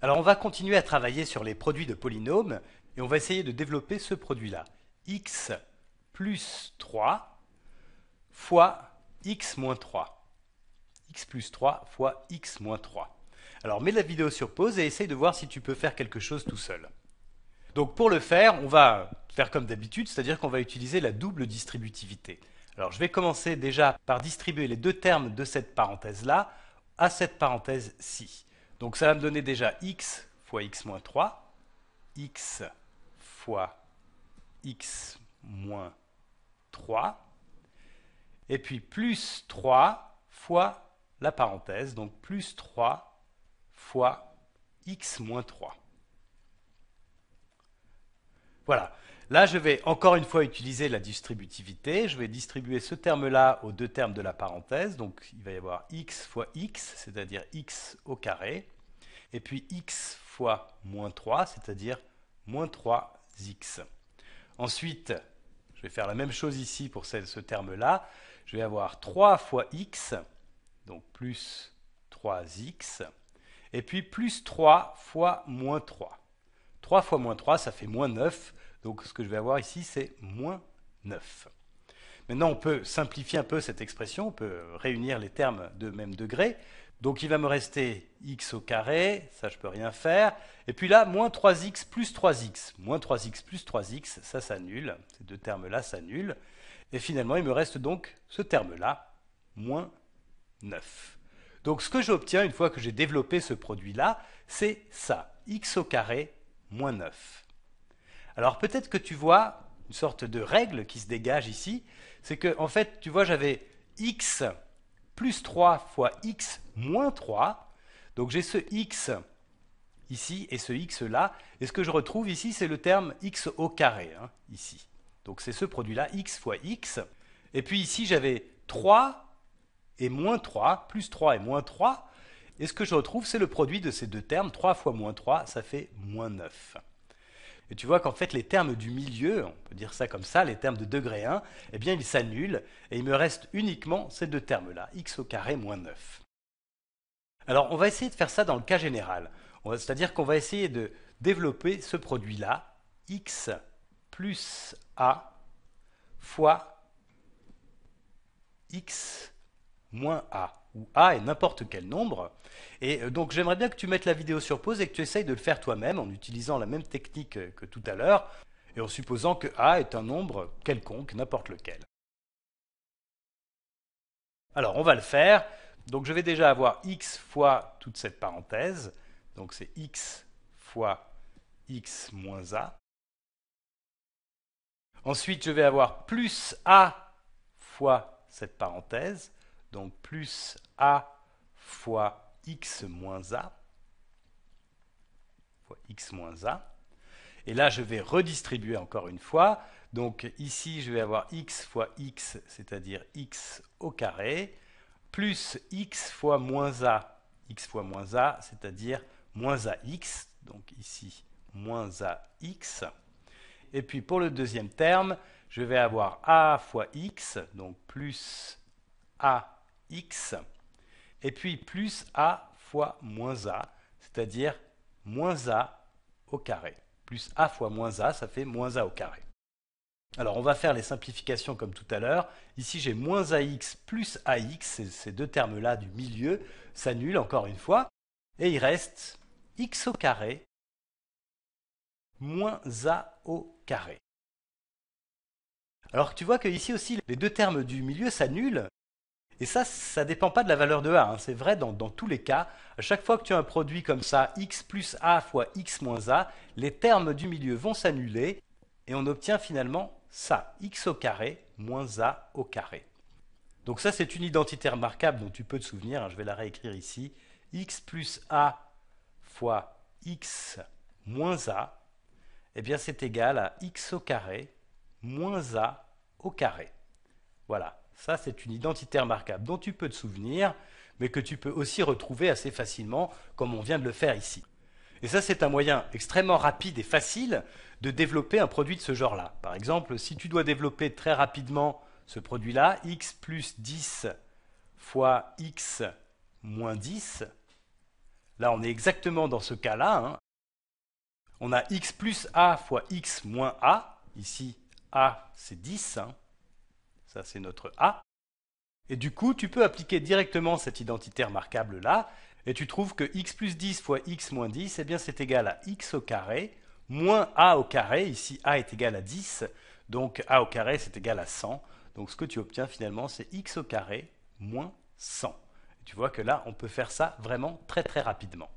Alors on va continuer à travailler sur les produits de polynômes et on va essayer de développer ce produit-là. x plus 3 fois x moins 3. x plus 3 fois x moins 3. Alors mets la vidéo sur pause et essaye de voir si tu peux faire quelque chose tout seul. Donc pour le faire, on va faire comme d'habitude, c'est-à-dire qu'on va utiliser la double distributivité. Alors je vais commencer déjà par distribuer les deux termes de cette parenthèse-là à cette parenthèse-ci. Donc ça va me donner déjà x fois x moins 3, x fois x moins 3, et puis plus 3 fois la parenthèse, donc plus 3 fois x moins 3. Voilà. Là, je vais encore une fois utiliser la distributivité. Je vais distribuer ce terme-là aux deux termes de la parenthèse. Donc, il va y avoir x fois x, c'est-à-dire x au carré. Et puis x fois moins 3, c'est-à-dire moins 3x. Ensuite, je vais faire la même chose ici pour ce, terme-là. Je vais avoir 3 fois x, donc plus 3x. Et puis plus 3 fois moins 3. 3 fois moins 3, ça fait moins 9. Donc ce que je vais avoir ici, c'est moins 9. Maintenant, on peut simplifier un peu cette expression, on peut réunir les termes de même degré. Donc il va me rester x au carré, ça je peux rien faire. Et puis là, moins 3x plus 3x. Moins 3x plus 3x, ça s'annule. Ces deux termes-là s'annulent. Et finalement, il me reste donc ce terme-là, moins 9. Donc ce que j'obtiens une fois que j'ai développé ce produit-là, c'est ça, x au carré moins 9. Alors peut-être que tu vois une sorte de règle qui se dégage ici, c'est que en fait, tu vois, j'avais x plus 3 fois x moins 3, donc j'ai ce x ici et ce x là, et ce que je retrouve ici, c'est le terme x au carré, hein, ici. Donc c'est ce produit-là, x fois x, et puis ici j'avais 3 et moins 3, plus 3 et moins 3, et ce que je retrouve, c'est le produit de ces deux termes, 3 fois moins 3, ça fait moins 9. Et tu vois qu'en fait, les termes du milieu, on peut dire ça comme ça, les termes de degré 1, eh bien, ils s'annulent, et il me reste uniquement ces deux termes-là, x au carré moins 9. Alors, on va essayer de faire ça dans le cas général. C'est-à-dire qu'on va essayer de développer ce produit-là, x plus a fois x moins a où a est n'importe quel nombre. Et euh, donc j'aimerais bien que tu mettes la vidéo sur pause et que tu essayes de le faire toi-même en utilisant la même technique que tout à l'heure et en supposant que a est un nombre quelconque, n'importe lequel. Alors on va le faire. Donc je vais déjà avoir x fois toute cette parenthèse. Donc c'est x fois x moins a. Ensuite, je vais avoir plus a fois cette parenthèse donc plus a fois x moins a, fois x moins a. Et là, je vais redistribuer encore une fois. Donc ici, je vais avoir x fois x, c'est-à-dire x au carré, plus x fois moins a, x fois moins a, c'est-à-dire moins ax, donc ici moins ax. Et puis pour le deuxième terme, je vais avoir a fois x, donc plus a x, et puis plus a fois moins a, c'est-à-dire moins a au carré. Plus a fois moins a, ça fait moins a au carré. Alors on va faire les simplifications comme tout à l'heure. Ici j'ai moins ax plus ax, ces deux termes-là du milieu s'annulent encore une fois, et il reste x au carré moins a au carré. Alors tu vois que ici aussi les deux termes du milieu s'annulent, et ça, ça ne dépend pas de la valeur de A. Hein. C'est vrai dans, tous les cas. À chaque fois que tu as un produit comme ça, x plus a fois x moins a, les termes du milieu vont s'annuler et on obtient finalement ça, x au carré moins a au carré. Donc ça, c'est une identité remarquable dont tu peux te souvenir. Hein. Je vais la réécrire ici. x plus a fois x moins a, eh bien c'est égal à x au carré moins a au carré. Voilà. Ça, c'est une identité remarquable dont tu peux te souvenir, mais que tu peux aussi retrouver assez facilement, comme on vient de le faire ici. Et ça, c'est un moyen extrêmement rapide et facile de développer un produit de ce genre-là. Par exemple, si tu dois développer très rapidement ce produit-là, x plus 10 fois x moins 10, Là, on est exactement dans ce cas-là. hein. On a x plus a fois x moins a. Ici, a, c'est 10. hein. Ça, c'est notre a. Et du coup, tu peux appliquer directement cette identité remarquable là, et tu trouves que x plus 10 fois x moins 10, eh bien c'est égal à x au carré, moins a au carré, ici a est égal à 10, donc a au carré c'est égal à 100. Donc ce que tu obtiens finalement, c'est x au carré moins 100. Tu vois que là, on peut faire ça vraiment très très rapidement.